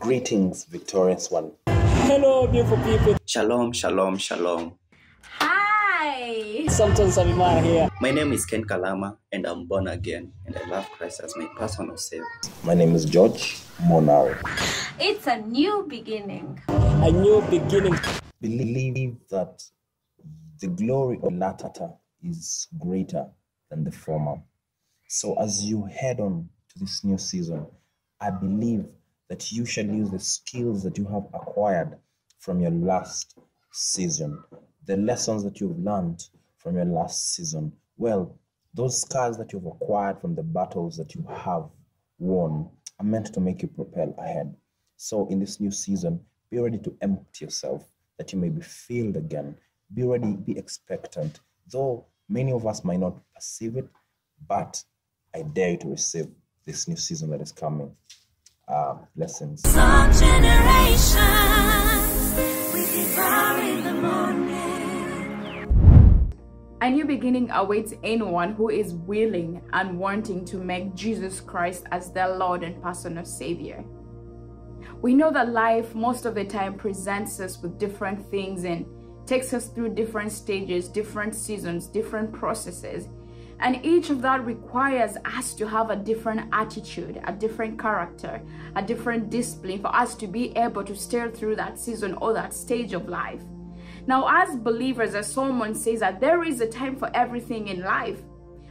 Greetings, victorious one. Hello, beautiful people. Shalom, shalom, shalom. Hi! Samson Savimana here. My name is Ken Kalama and I'm born again and I love Christ as my personal savior. My name is George Monari. It's a new beginning. A new beginning. Believe that the glory of Latata is greater than the former. So as you head on to this new season, I believe that you shall use the skills that you have acquired from your last season, the lessons that you've learned from your last season. Well, those scars that you've acquired from the battles that you have won are meant to make you propel ahead. So, in this new season, be ready to empty yourself that you may be filled again. Be ready, be expectant. Though many of us might not perceive it, but I dare you to receive this new season that is coming. Uh, blessings. Salt Generations we in the morning. A new beginning awaits anyone who is willing and wanting to make Jesus Christ as their Lord and personal Savior. We know that life most of the time presents us with different things and takes us through different stages, different seasons, different processes. And each of that requires us to have a different attitude, a different character, a different discipline for us to be able to steer through that season or that stage of life. Now, as believers, as Solomon says, that there is a time for everything in life.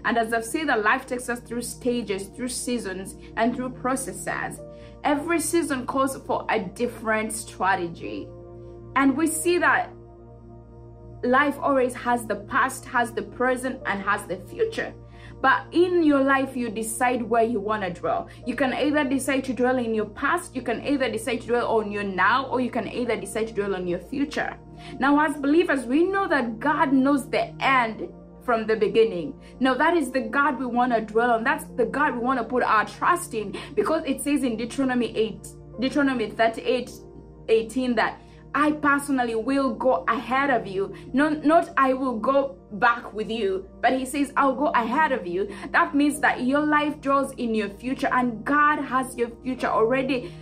And as I've said, that life takes us through stages, through seasons, and through processes. Every season calls for a different strategy. And we see that life always has the past, has the present, and has the future. But in your life, you decide where you want to dwell. You can either decide to dwell in your past, you can either decide to dwell on your now, or you can either decide to dwell on your future. Now, as believers, we know that God knows the end from the beginning. Now, that is the God we want to dwell on. That's the God we want to put our trust in because it says in Deuteronomy 8, Deuteronomy 38, 18 that I personally will go ahead of you. Not, not I will go back with you, but he says, I'll go ahead of you. That means that your life draws in your future and God has your future already,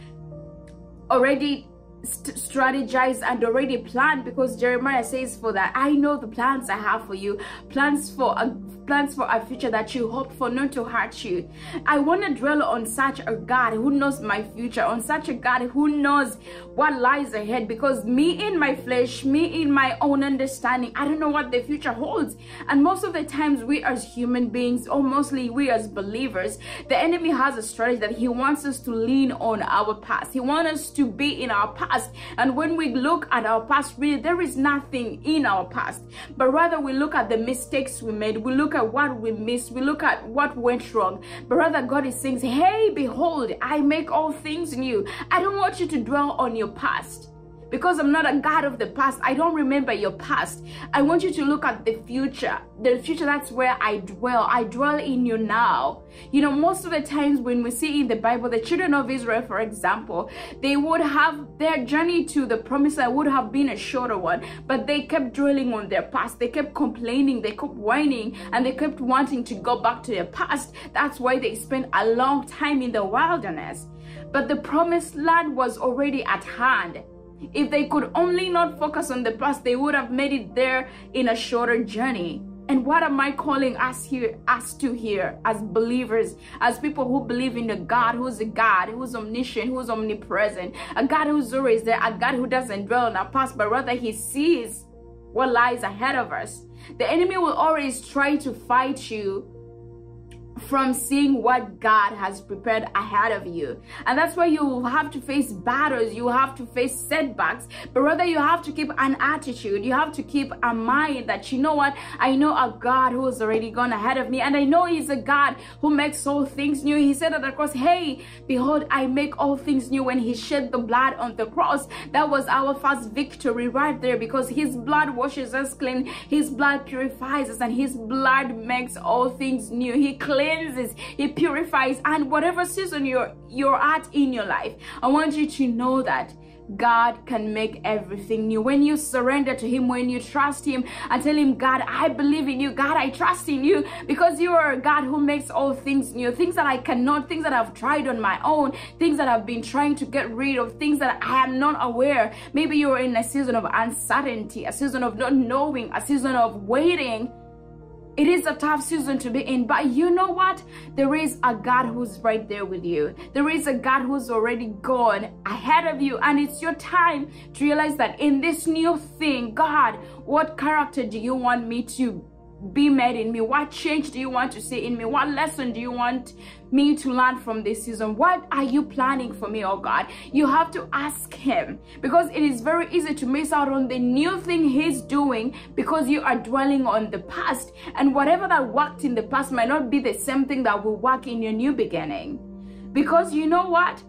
already st- strategized and already planned because Jeremiah says for that I know the plans I have for you plans for a plans for a future that you hope for not to hurt you I want to dwell on such a God who knows my future on such a God who knows what lies ahead because me in my flesh me in my own understanding I don't know what the future holds and most of the times we as human beings or mostly we as believers the enemy has a strategy that he wants us to lean on our past he wants us to be in our past. And when we look at our past, really, there is nothing in our past. But rather, we look at the mistakes we made. We look at what we missed. We look at what went wrong. But rather, God is saying, Hey, behold, I make all things new. I don't want you to dwell on your past because I'm not a God of the past. I don't remember your past. I want you to look at the future. The future, that's where I dwell. I dwell in you now. You know, most of the times when we see in the Bible, the children of Israel, for example, they would have their journey to the promised land would have been a shorter one, but they kept dwelling on their past. They kept complaining, they kept whining, and they kept wanting to go back to their past. That's why they spent a long time in the wilderness. But the promised land was already at hand. If they could only not focus on the past, they would have made it there in a shorter journey. And what am I calling us here, us to here as believers, as people who believe in a God who's a God, who's omniscient, who's omnipresent, a God who's always there, a God who doesn't dwell on our past, but rather he sees what lies ahead of us. The enemy will always try to fight you from seeing what God has prepared ahead of you. And that's why you have to face battles, you have to face setbacks, but rather you have to keep an attitude. You have to keep a mind that you know what? I know a God who has already gone ahead of me, and I know He's a God who makes all things new. He said at the cross, Hey, behold, I make all things new when He shed the blood on the cross. That was our first victory right there because His blood washes us clean, His blood purifies us, and His blood makes all things new. He cleanses, He purifies, and whatever season you're you're at in your life, I want you to know that God can make everything new. When you surrender to Him, when you trust Him and tell Him, God, I believe in you. God, I trust in you because you are a God who makes all things new. Things that I cannot, things that I've tried on my own, things that I've been trying to get rid of, things that I am not aware. Maybe you're in a season of uncertainty, a season of not knowing, a season of waiting. It is a tough season to be in, but you know what? There is a God who's right there with you. There is a God who's already gone ahead of you, and it's your time to realize that in this new thing, God, what character do you want me to be made in me? What change do you want to see in me? What lesson do you want me to learn from this season? What are you planning for me, oh God? You have to ask Him because it is very easy to miss out on the new thing He's doing because you are dwelling on the past. And whatever that worked in the past might not be the same thing that will work in your new beginning. Because you know what?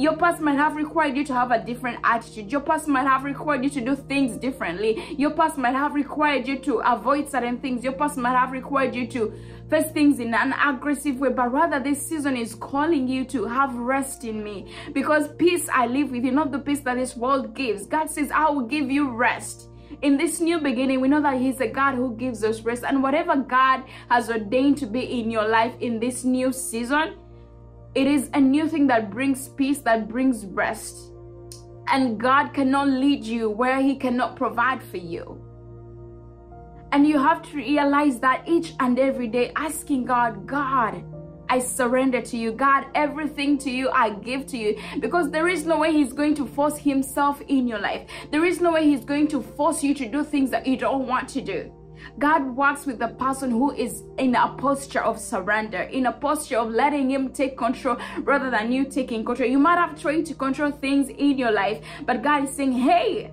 Your past might have required you to have a different attitude. Your past might have required you to do things differently. Your past might have required you to avoid certain things. Your past might have required you to face things in an aggressive way. But rather, this season is calling you to have rest in me. Because peace I live with you, not the peace that this world gives. God says, I will give you rest in this new beginning, we know that He's a God who gives us rest. And whatever God has ordained to be in your life in this new season, it is a new thing that brings peace, that brings rest. And God cannot lead you where He cannot provide for you. And you have to realize that each and every day, asking God, God, I surrender to you. God, everything to you, I give to you. Because there is no way He's going to force Himself in your life. There is no way He's going to force you to do things that you don't want to do. God works with the person who is in a posture of surrender, in a posture of letting Him take control rather than you taking control. You might have tried to control things in your life, but God is saying, Hey,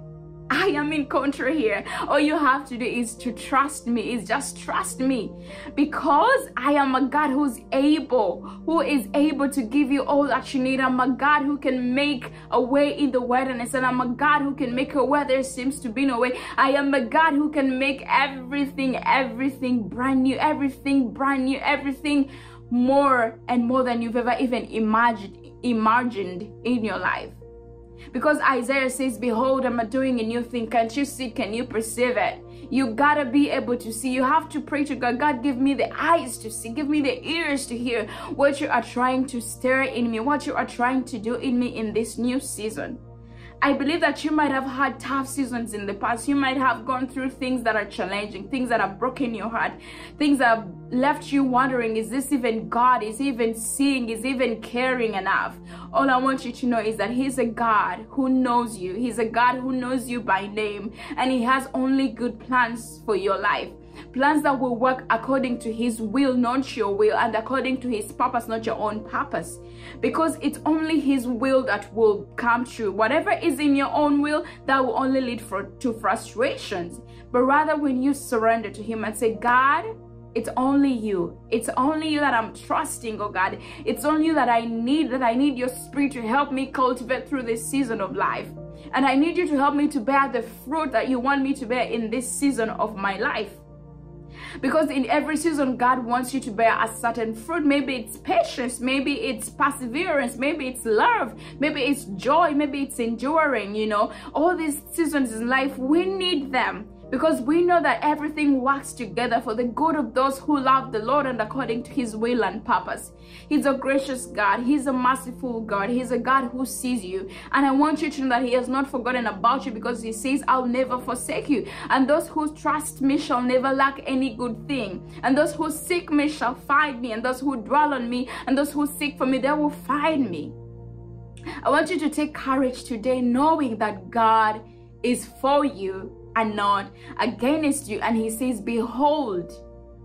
I am in control here. All you have to do is to trust me, is just trust me. Because I am a God who's able, who is able to give you all that you need. I'm a God who can make a way in the wilderness, and I'm a God who can make a way there seems to be no way. I am a God who can make everything, everything brand new, everything brand new, everything more and more than you've ever even imagined imagined in your life. Because Isaiah says, Behold, I'm doing a new thing. Can't you see? Can you perceive it? You gotta be able to see. You have to pray to God. God, give me the eyes to see. Give me the ears to hear what you are trying to stir in me, what you are trying to do in me in this new season. I believe that you might have had tough seasons in the past. You might have gone through things that are challenging, things that have broken your heart, things that have left you wondering, is this even God? Is he even seeing? Is he even caring enough? All I want you to know is that He's a God who knows you. He's a God who knows you by name, and He has only good plans for your life plans that will work according to his will not your will and according to his purpose not your own purpose. Because it's only his will that will come true. Whatever is in your own will that will only lead for, to frustrations. But rather when you surrender to him and say god it's only you. It's only you that i'm trusting oh god. It's only you that i need that i need your spirit to help me cultivate through this season of life. And i need you to help me to bear the fruit that you want me to bear in this season of my life because in every season god wants you to bear a certain fruit. Maybe it's patience maybe it's perseverance maybe it's love maybe it's joy maybe it's enduring you know. All these seasons in life we need them because we know that everything works together for the good of those who love the Lord and according to his will and purpose. He's a gracious God. He's a merciful God. He's a God who sees you. And I want you to know that he has not forgotten about you because he says, I'll never forsake you. And those who trust me shall never lack any good thing. And those who seek me shall find me. And those who dwell on me and those who seek for me, they will find me. I want you to take courage today knowing that God is for you and not against you. And he says, Behold,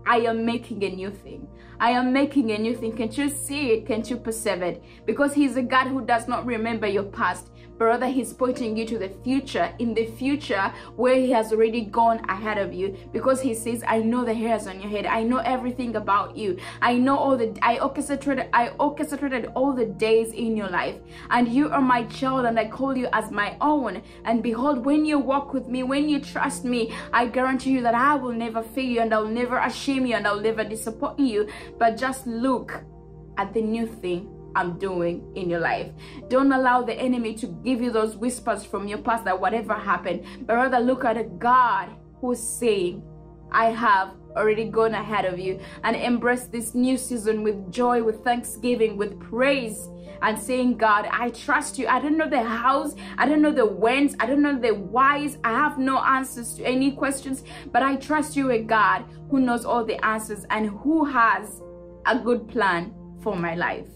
I am making a new thing. I am making a new thing. Can't you see it? Can't you perceive it? Because he's a God who does not remember your past but rather he's pointing you to the future in the future where he has already gone ahead of you because he says i know the hairs on your head. I know everything about you. I know all the i orchestrated i orchestrated all the days in your life. And you are my child and i call you as my own. And behold when you walk with me when you trust me i guarantee you that i will never fail you and i'll never shame you and i'll never disappoint you. But just look at the new thing I'm doing in your life. Don't allow the enemy to give you those whispers from your past that whatever happened, but rather look at a God who's saying, I have already gone ahead of you and embrace this new season with joy, with thanksgiving, with praise, and saying, God, I trust you. I don't know the hows, I don't know the whens, I don't know the whys. I have no answers to any questions, but I trust you, a God who knows all the answers and who has a good plan for my life.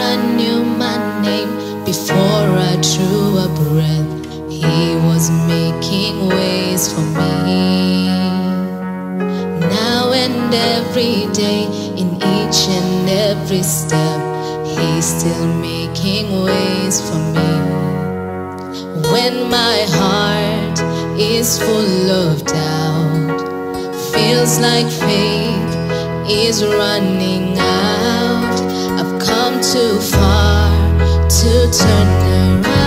I knew my name, before I drew a breath, He was making ways for me. Now and every day, in each and every step, He's still making ways for me. When my heart is full of doubt, feels like faith is running out. Too far to turn around.